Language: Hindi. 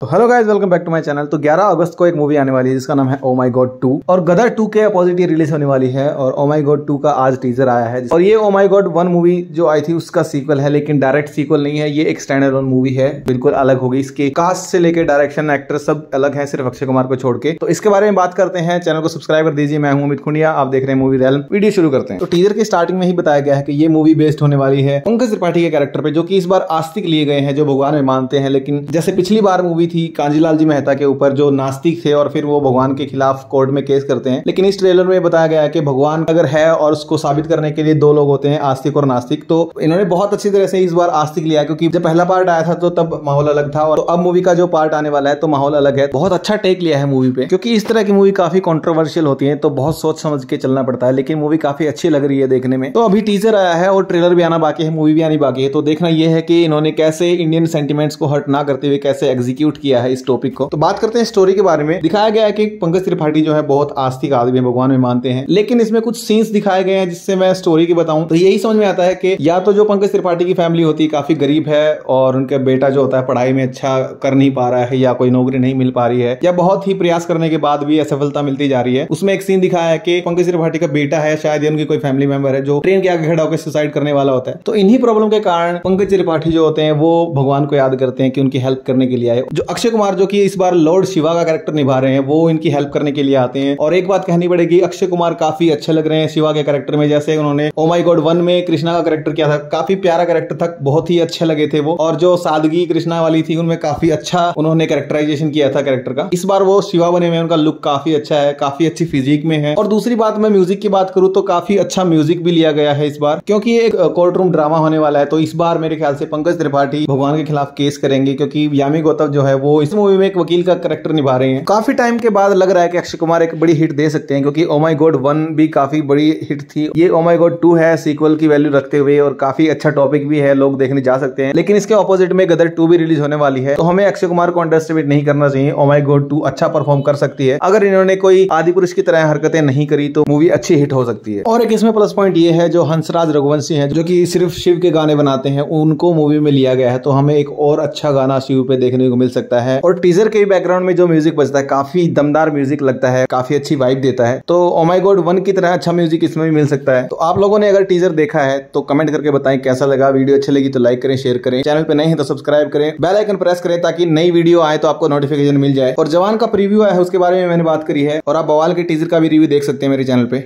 तो hello guys welcome back to my channel तो 11 अगस्त को एक मूवी आने वाली है जिसका नाम है ओ माई गॉड 2 और गदर 2 के अपोजिट ये रिलीज़ होने वाली है और ओ माई गॉड 2 का आज टीजर आया है। और ये ओ माई गॉड 1 मूवी जो आई थी, उसका सीक्वल है, लेकिन डायरेक्ट सीक्वल नहीं है। ये एक स्टैंडर्ड मूवी है, बिल्कुल अलग होगी। इसके कास्ट से लेकर डायरेक्शन एक्टर सब अलग है, सिर्फ़ अक्षय कुमार को छोड़ के। तो इसके बारे में बात करते हैं। चैनल को सब्सक्राइब कर दीजिए। मैं हूँ अमित खुंडिया। आप देख रहे हैं मूवी रेल वीडियो शुरू करते हैं। तो टीजर के स्टार्टिंग में ही बताया गया है कि ये मूवी बेस्ड होने वाली है। पंकज त्रिपाठी के कैरेक्टर पर जो कि इस बार आस्तिक लिए गए हैं, जो भगवान में मानते हैं। लेकिन जैसे पिछली बार मूवी थी कांजीलाल जी मेहता के ऊपर, जो नास्तिक थे और फिर वो भगवान के खिलाफ कोर्ट में केस करते हैं। लेकिन इस ट्रेलर में बताया गया है कि भगवान अगर है और उसको साबित करने के लिए दो लोग होते हैं, आस्तिक और नास्तिक तो इन्होंने बहुत अच्छी तरह से इस बार आस्तिक लिया क्योंकि जब पहला पार्ट आया था तो तब माहौल अलग था और अब मूवी का जो पार्ट आने वाला है तो माहौल अलग है। बहुत अच्छा टेक लिया है मूवी पे, क्योंकि इस तरह की मूवी काफ़ी कॉन्ट्रोवर्शियल होती है तो बहुत सोच समझ के चलना पड़ता है, लेकिन मूवी काफ़ी अच्छी लग रही है देखने में। तो अभी टीजर आया है और ट्रेलर भी आना बाकी है, मूवी भी आनी बाकी है तो देखना यह है कि इन्होंने कैसे इंडियन सेंटिमेंट्स को हर्ट ना करते हुए, कैसे एग्जीक्यूट किया है इस टॉपिक को। तो बात करते हैं स्टोरी के बारे में। दिखाया गया है कि पंकज त्रिपाठी जो है बहुत आस्तिक आदमी है, भगवान में मानते हैं। लेकिन इसमें कुछ सीन्स दिखाए गए हैं जिससे मैं स्टोरी की बताऊँ। तो यही समझ में आता है कि या तो जो पंकज त्रिपाठी की फैमिली होती है, काफ़ी गरीब है और उनका बेटा जो होता है, पढ़ाई में अच्छा कर नहीं पा रहा है या कोई नौकरी नहीं मिल पा रही है या बहुत ही प्रयास करने के बाद भी असफलता मिलती जा रही है। उसमें एक सीन दिखाया है कि पंकज त्रिपाठी का बेटा है, शायद उनकी कोई फैमिली मेंबर है जो ट्रेन के आगे खड़ा होकर सुसाइड करने वाला होता है। तो इन्हीं प्रॉब्लम के कारण पंकज त्रिपाठी जो होते हैं, वो भगवान को याद करते हैं कि उनकी हेल्प करने के लिए आए। जो अक्षय कुमार जो कि इस बार लॉर्ड शिवा का कैरेक्टर निभा रहे हैं, वो इनकी हेल्प करने के लिए आते हैं। और एक बात कहनी पड़ेगी, अक्षय कुमार काफ़ी अच्छे लग रहे हैं शिवा के कैरेक्टर में, जैसे उन्होंने ओ माई गॉड वन में कृष्णा का कैरेक्टर किया था। काफ़ी प्यारा कैरेक्टर था, बहुत ही अच्छे लगे थे वो। और जो सादगी कृष्णा वाली थी, उनमें काफ़ी अच्छा उन्होंने कैरेक्टराइजेशन किया था कैरेक्टर का। इस बार वो शिवा बने में उनका लुक काफ़ी अच्छा है, काफ़ी अच्छी फिजिक में है। और दूसरी बात, मैं म्यूज़िक की बात करूँ तो काफ़ी अच्छा म्यूज़िक भी लिया गया है इस बार, क्योंकि एक कोर्ट रूम ड्रामा होने वाला है। तो इस बार मेरे ख्याल से पंकज त्रिपाठी भगवान के खिलाफ केस करेंगे, क्योंकि यामी गौतम जो है वो इस मूवी में एक वकील का करेक्टर निभा रहे हैं। काफ़ी टाइम के बाद लग रहा है कि अक्षय कुमार एक बड़ी हिट दे सकते हैं, क्योंकि ओ माई गोड वन भी काफ़ी बड़ी हिट थी। ये ओ माई गोड टू है सीक्वल की वैल्यू रखते हुए और काफ़ी अच्छा टॉपिक भी है, लोग देखने जा सकते हैं। लेकिन इसके ऑपोजिट में गदर टू भी रिलीज़ होने वाली है। तो हमें अक्षय कुमार को अंडरस्टिमेट नहीं करना चाहिए। ओ माई गोड टू अच्छा परफॉर्म कर सकती है। अगर इन्होंने कोई आदि पुरुष की तरह हरकतें नहीं करी तो मूवी अच्छी हिट हो सकती है। और एक इसमें प्लस पॉइंट ये है, जो हंसराज रघुवंशी है, जो की सिर्फ़ शिव के गाने बनाते हैं, उनको मूवी में लिया गया है। तो हमें एक और अच्छा गाना शिव पे देखने को मिल सकता है। और टीजर के बैकग्राउंड में जो म्यूज़िक बजता है, काफ़ी दमदार म्यूज़िक लगता है, काफ़ी अच्छी वाइब देता है। तो ओमाई गोड वन की तरह अच्छा म्यूज़िक इसमें भी मिल सकता है। तो आप लोगों ने अगर टीजर देखा है तो कमेंट करके बताएँ कैसा लगा। वीडियो अच्छी लगी तो लाइक करें शेयर करें। चैनल पर नहीं है तो सब्सक्राइब करें। बेल आइकन प्रेस करें ताकि नई वीडियो आए तो आपको नोटिफिकेशन मिल जाए। और जवान का प्रीव्यू आया है, उसके बारे में मैंने बात करी है। और आप बवाल के टीजर का भी रिव्यू देख सकते हैं मेरे चैनल पे।